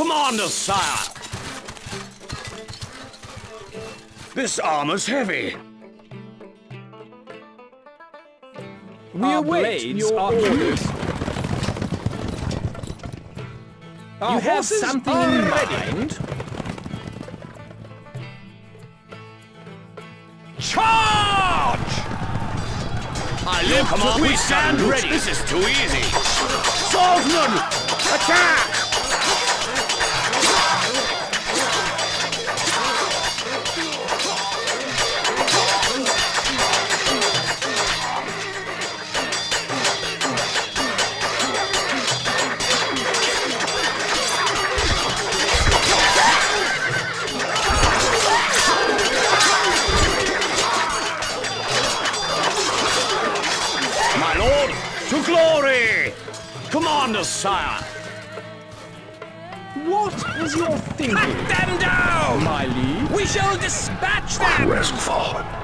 Commander, sire! This armor's heavy. We Our await blades your are orders. Our You have something in ready. mind? Charge! I live, Commander. We stand ready. This is too easy. Swordsman, attack! Lord, to glory! Commander, sire! What is your thinking, Cut them down! my liege? We shall dispatch them! Rest fallen.